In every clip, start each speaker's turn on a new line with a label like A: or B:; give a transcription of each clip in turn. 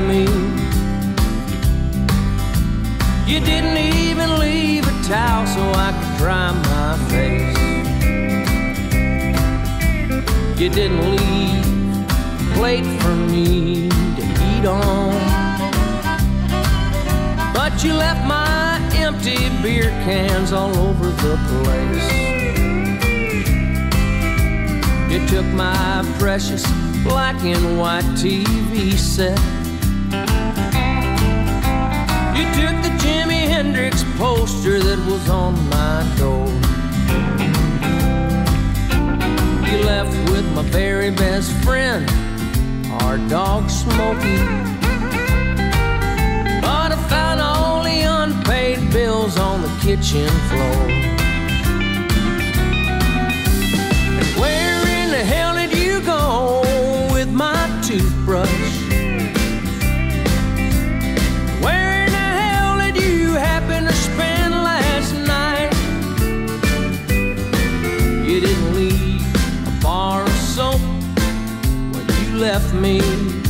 A: me. You didn't even leave a towel so I could dry my face. You didn't leave a plate for me to eat on. But you left my empty beer cans all over the place. You took my precious black and white TV set. You took the Jimi Hendrix poster that was on my door. You left with my very best friend, our dog Smokey. But I found all the unpaid bills on the kitchen floor. Left me.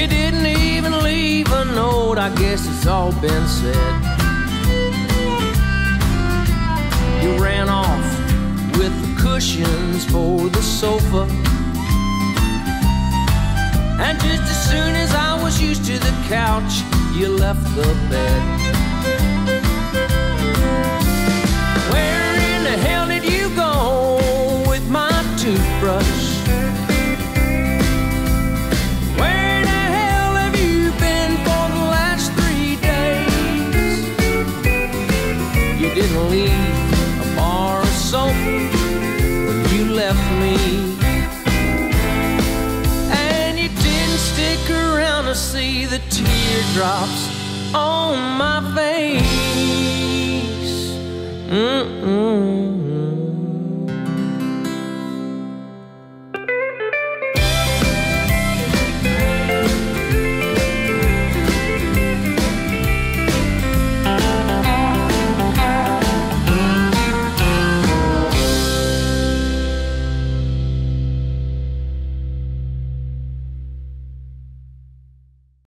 A: You didn't even leave a note, I guess it's all been said. You ran off with the cushions for the sofa. And just as soon as I was used to the couch, you left the bed. Left me. And you didn't stick around to see the teardrops on my face. Mm-mm.